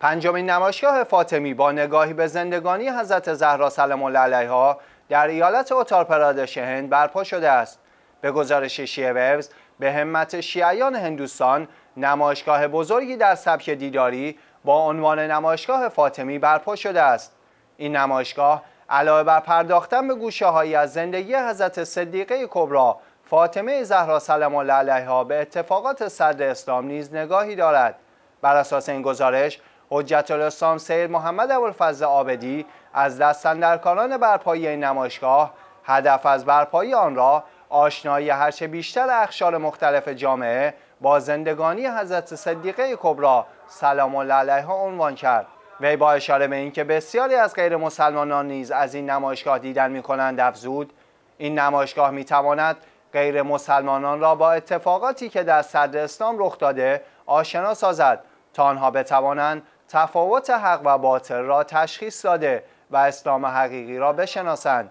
پنجمین نمایشگاه فاطمی با نگاهی به زندگانی حضرت زهرا سلام الله علیها در ایالت اتار پرادش هند برپا شده است. به گزارش شیعه ویوز به همت شیعیان هندوستان نمایشگاه بزرگی در سبک دیداری با عنوان نمایشگاه فاطمی برپا شده است. این نمایشگاه علاوه بر پرداختن به گوشه هایی از زندگی حضرت صدیقه کبرا فاطمه زهرا سلام الله علیها به اتفاقات صدر اسلام نیز نگاهی دارد. بر اساس این گزارش حجت الاسلام سید محمد ابوالفضل آبدی از دستندرکاران برپایی این نمایشگاه هدف از برپایی آن را آشنایی هرچه بیشتر اخشار مختلف جامعه با زندگانی حضرت صدیقه کبرا سلام الله علیها عنوان کرد. وی با اشاره به اینکه بسیاری از غیر مسلمانان نیز از این نمایشگاه دیدن می کنند افزود این نمایشگاه می تواند غیر مسلمانان را با اتفاقاتی که در صدر اسلام رخ داده آشنا سازد. تا آنها بتوانند تفاوت حق و باطل را تشخیص داده و اسلام حقیقی را بشناسند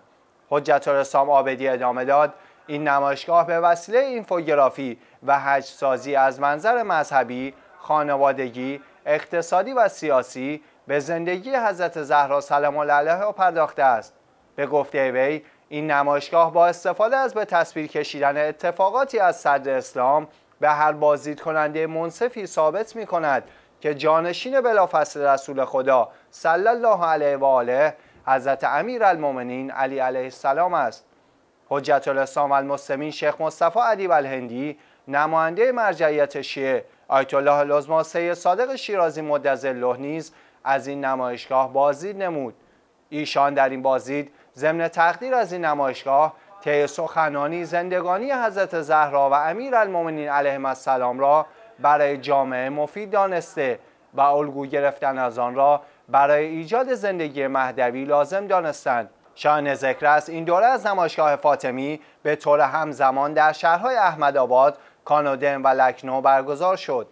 حجت الاسلام آبدی ادامه داد این نمایشگاه به وسیله اینفوگرافی و حج سازی از منظر مذهبی، خانوادگی، اقتصادی و سیاسی به زندگی حضرت زهرا سلام الله علیها پرداخته است. به گفته وی این نمایشگاه با استفاده از به تصویر کشیدن اتفاقاتی از صدر اسلام به هر بازدید کننده منصفی ثابت می کند که جانشین بلافاصله رسول خدا صلی الله علیه و آله حضرت امیر المومنین علی علیه السلام است. حجت الاسلام المسلمین شیخ مصطفی ادیب الهندی نماینده مرجعیت شیعه آیت الله العظما سید صادق شیرازی مدظله نیز از این نمایشگاه بازدید نمود ایشان در این بازدید ضمن تقدیر از این نمایشگاه طی سخنانی زندگانی حضرت زهرا و امیر المومنین علیهم السلام را برای جامعه مفید دانسته و الگو گرفتن از آن را برای ایجاد زندگی مهدوی لازم دانستند شان ذکر است این دوره از نمایشگاه فاطمی به طور همزمان در شهرهای احمدآباد، کانودن و لکنو برگزار شد.